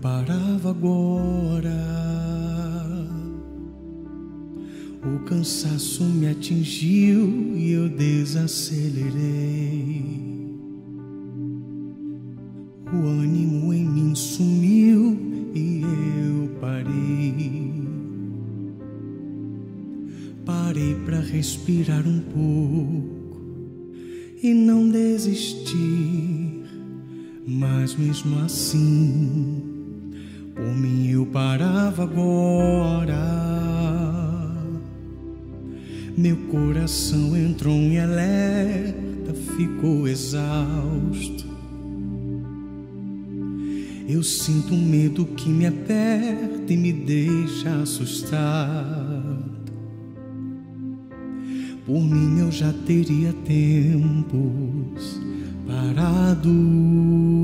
Parava agora. O cansaço me atingiu e eu desacelerei. O ânimo em mim sumiu e eu parei. Parei para respirar um pouco e não desistir. Mas mesmo assim, por mim eu parava agora. Meu coração entrou em alerta, ficou exausto. Eu sinto um medo que me aperta e me deixa assustado. Por mim eu já teria tempos parado.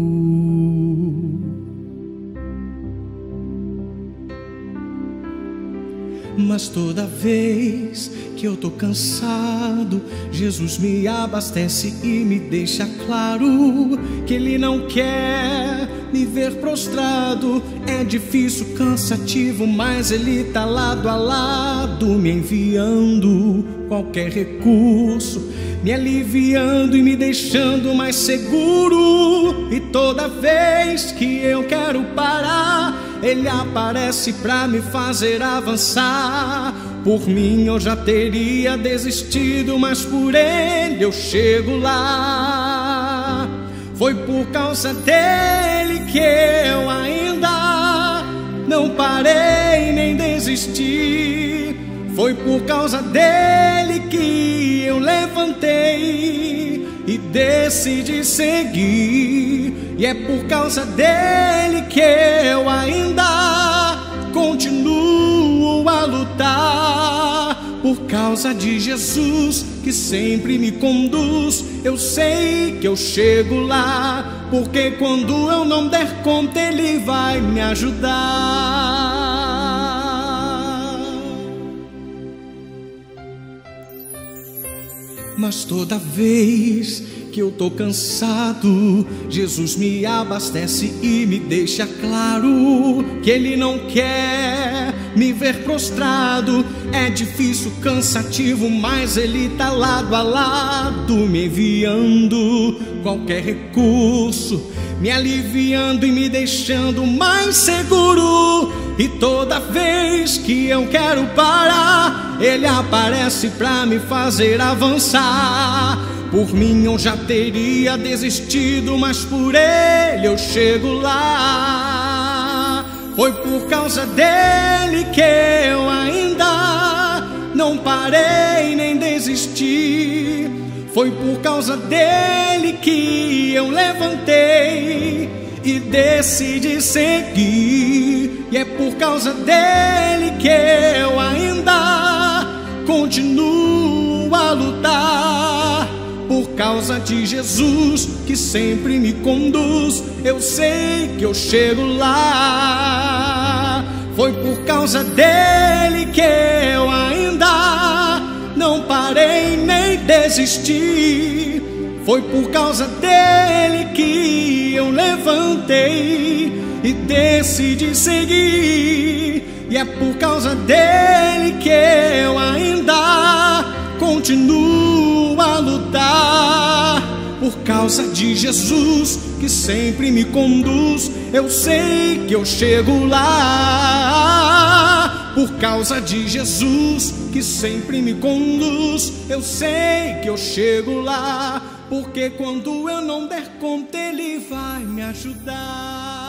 Mas toda vez que eu tô cansado, Jesus me abastece e me deixa claro que Ele não quer me ver prostrado. É difícil, cansativo, mas Ele tá lado a lado, me enviando qualquer recurso, me aliviando e me deixando mais seguro. E toda vez que eu quero parar, Ele aparece pra me fazer avançar. Por mim eu já teria desistido, mas por Ele eu chego lá. Foi por causa dele que eu ainda não parei nem desisti. Foi por causa dele levantei e decidi seguir. E é por causa dele que eu ainda continuo a lutar. Por causa de Jesus que sempre me conduz, eu sei que eu chego lá. Porque quando eu não der conta, Ele vai me ajudar. Mas toda vez que eu tô cansado, Jesus me abastece e me deixa claro que Ele não quer me ver prostrado. É difícil, cansativo, mas Ele tá lado a lado, me enviando qualquer recurso, me aliviando e me deixando mais seguro. E toda vez que eu quero parar, Ele aparece pra me fazer avançar. Por mim eu já teria desistido, mas por Ele eu chego lá. Foi por causa dele que eu ainda não parei nem desisti. Foi por causa dele que eu levantei e decidi seguir. E é por causa dele que eu ainda continuo a lutar. Por causa de Jesus que sempre me conduz, eu sei que eu chego lá. Foi por causa dele que eu ainda não parei nem desisti. Foi por causa dele que eu levantei e decidi seguir. E é por causa dele que eu ainda continuo a lutar. Por causa de Jesus que sempre me conduz, eu sei que eu chego lá. Por causa de Jesus que sempre me conduz, eu sei que eu chego lá. Porque quando eu não der conta, Ele vai me ajudar.